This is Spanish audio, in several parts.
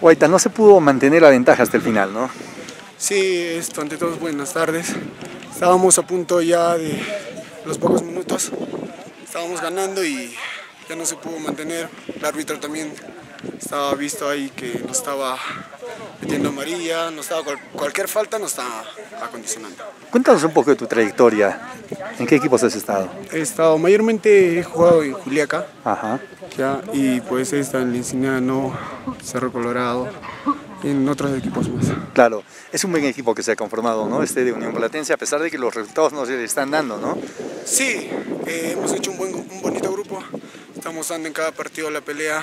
Guaita, no se pudo mantener la ventaja hasta el final, ¿no? Sí, esto, ante todos buenas tardes. Estábamos a punto ya de los pocos minutos. Estábamos ganando y ya no se pudo mantener. El árbitro también estaba visto ahí que nos estaba metiendo amarilla, no estaba cualquier falta nos estaba acondicionando. Cuéntanos un poco de tu trayectoria. ¿En qué equipos has estado? He estado, mayormente he jugado en Juliaca. Ajá. Ya, y pues he estado en no Cerro Colorado, en otros equipos más. Claro, es un buen equipo que se ha conformado, ¿no? Este de Unión Platense, a pesar de que los resultados no se le están dando, ¿no? Sí, eh, hemos hecho un, buen, un bonito grupo, estamos dando en cada partido la pelea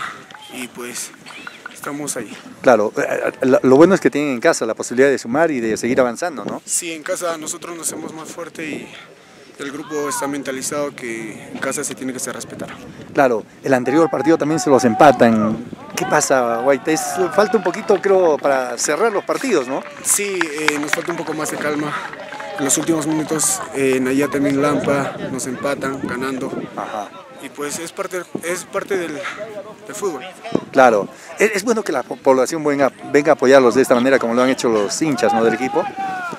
y pues estamos ahí. Claro, eh, eh, lo bueno es que tienen en casa la posibilidad de sumar y de seguir avanzando, ¿no? Sí, en casa nosotros nos hacemos más fuerte y el grupo está mentalizado que en casa se tiene que hacer respetar. Claro, el anterior partido también se los empatan. ¿Qué pasa, White? falta un poquito, creo, para cerrar los partidos, ¿no? Sí, eh, nos falta un poco más de calma. En los últimos minutos, en allá también Lampa nos empatan ganando. Ajá y pues es parte, es parte del, fútbol. Claro, es, bueno que la población venga, venga a apoyarlos de esta manera como lo han hecho los hinchas ¿no? del equipo.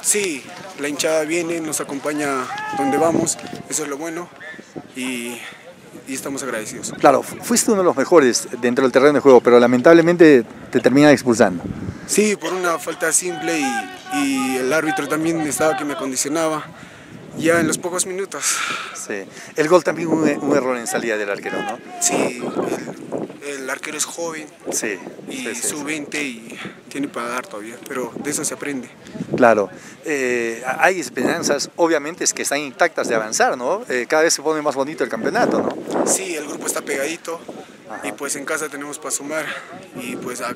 Sí, la hinchada viene, nos acompaña donde vamos, eso es lo bueno y, y estamos agradecidos. Claro, fuiste uno de los mejores dentro del terreno de juego, pero lamentablemente te termina expulsando. Sí, por una falta simple y, y el árbitro también estaba que me condicionaba ya en los pocos minutos. Sí. El gol también un, un error en salida del arquero, ¿no? Sí, el, arquero es joven sí, y sub-20 y tiene para dar todavía, pero de eso se aprende. Claro, eh, hay esperanzas, obviamente, es que están intactas de avanzar, ¿no? Eh, cada vez se pone más bonito el campeonato, ¿no? Sí, el grupo está pegadito, y pues en casa tenemos para sumar y pues a,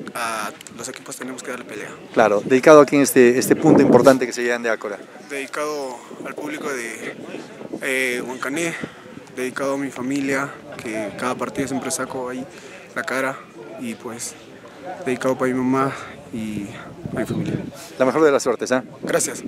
los equipos tenemos que darle pelea. Claro, dedicado aquí en este, este punto importante que se llevan de Ácora. Dedicado al público de eh, Huancané, dedicado a mi familia, que cada partido siempre saco ahí la cara y pues dedicado para mi mamá y mi familia. La mejor de las suertes, ¿eh? Gracias.